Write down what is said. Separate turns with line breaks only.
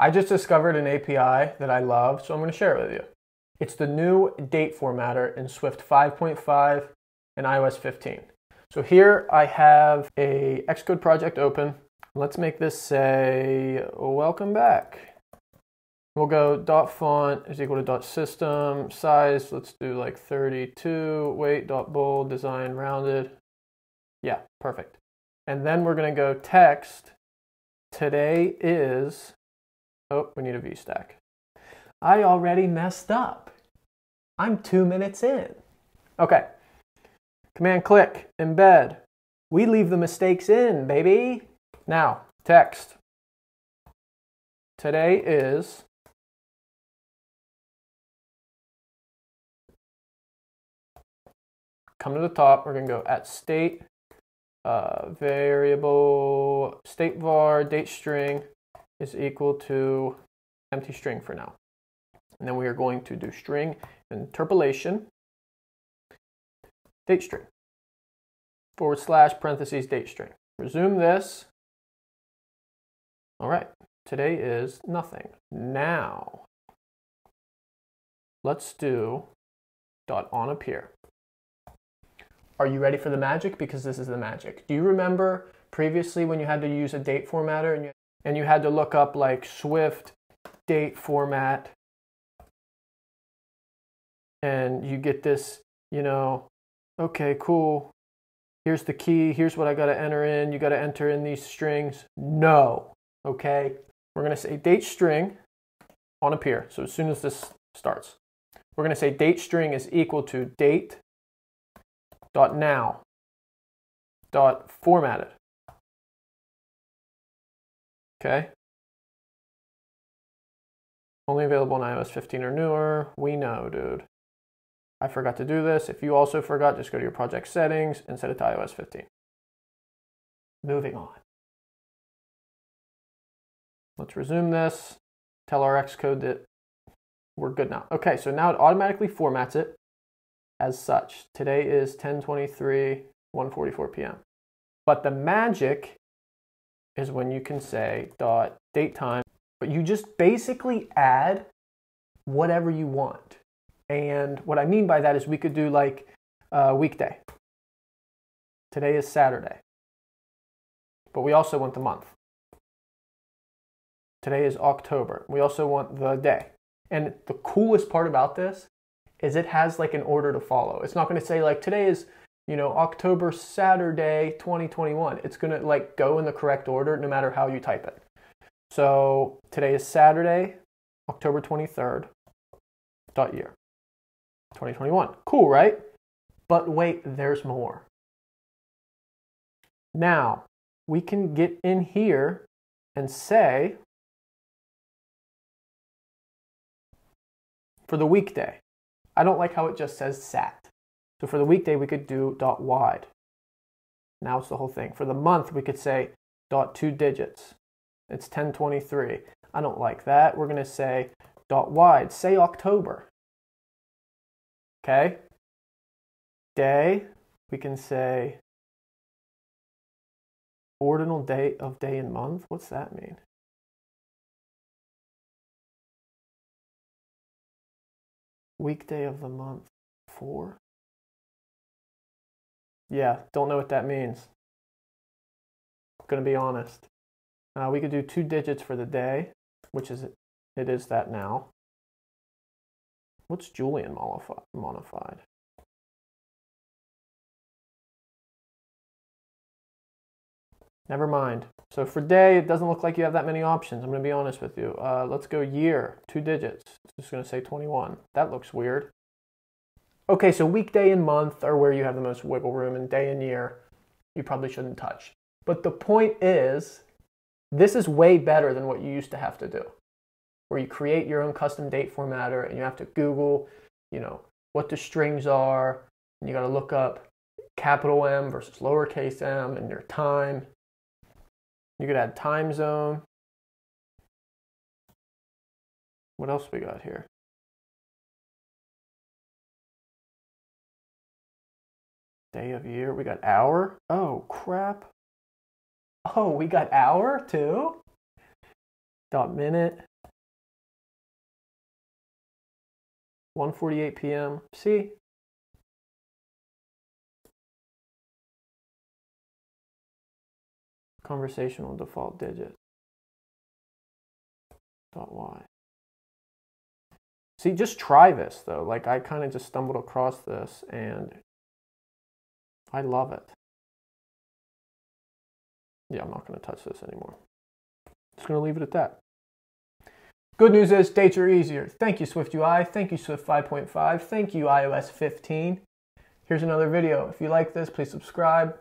I just discovered an API that I love, so I'm going to share it with you. It's the new date formatter in Swift 5.5 and iOS 15. So here I have a Xcode project open. Let's make this say, welcome back. We'll go dot font is equal to dot system size. Let's do like 32. Weight dot bold design rounded. Yeah, perfect. And then we're going to go text. Today is Oh, we need a VStack. I already messed up. I'm two minutes in. Okay. Command click, embed. We leave the mistakes in, baby. Now, text. Today is come to the top. We're to go at state uh, variable state var date string is equal to empty string for now. And then we are going to do string interpolation, date string, forward slash parentheses date string. Resume this. All right, today is nothing. Now, let's do dot on appear. Are you ready for the magic? Because this is the magic. Do you remember previously when you had to use a date formatter and you and you had to look up like Swift date format and you get this, you know, okay, cool. Here's the key. Here's what I got to enter in. You got to enter in these strings. No. Okay. We're going to say date string on appear. So as soon as this starts, we're going to say date string is equal to date dot now dot formatted. Okay. Only available on iOS 15 or newer. We know, dude. I forgot to do this. If you also forgot, just go to your project settings and set it to iOS 15. Moving on. Let's resume this. Tell our Xcode that we're good now. Okay, so now it automatically formats it as such. Today is 10:23, 1:44 p.m. But the magic is when you can say dot date time, but you just basically add whatever you want. And what I mean by that is we could do like a weekday. Today is Saturday. But we also want the month. Today is October. We also want the day. And the coolest part about this is it has like an order to follow. It's not going to say like today is you know, October Saturday 2021. It's going to like go in the correct order no matter how you type it. So today is Saturday, October 23rd, dot year 2021. Cool, right? But wait, there's more. Now, we can get in here and say for the weekday. I don't like how it just says sat. So for the weekday, we could do dot wide. Now it's the whole thing. For the month, we could say dot two digits. It's 1023. I don't like that. We're going to say dot wide. Say October. Okay? Day, we can say ordinal date of day and month. What's that mean? Weekday of the month. Four? Yeah, don't know what that means. I'm Gonna be honest. Uh, we could do two digits for the day, which is it is that now. What's Julian modified? Never mind. So for day, it doesn't look like you have that many options. I'm going to be honest with you. Uh, let's go year, two digits. It's just going to say 21. That looks weird. Okay, so weekday and month are where you have the most wiggle room, and day and year you probably shouldn't touch. But the point is, this is way better than what you used to have to do, where you create your own custom date formatter and you have to Google, you know, what the strings are, and you got to look up capital M versus lowercase m and your time. You could add time zone. What else we got here? Day of year. We got hour. Oh, crap. Oh, we got hour too? Dot minute. 1:48 p.m. See? Conversational default digit. Dot y. See, just try this though. Like I kind of just stumbled across this and I love it. Yeah, I'm not going to touch this anymore. Just going to leave it at that. Good news is dates are easier. Thank you, SwiftUI. Thank you, Swift 5.5. Thank you, iOS 15. Here's another video. If you like this, please subscribe.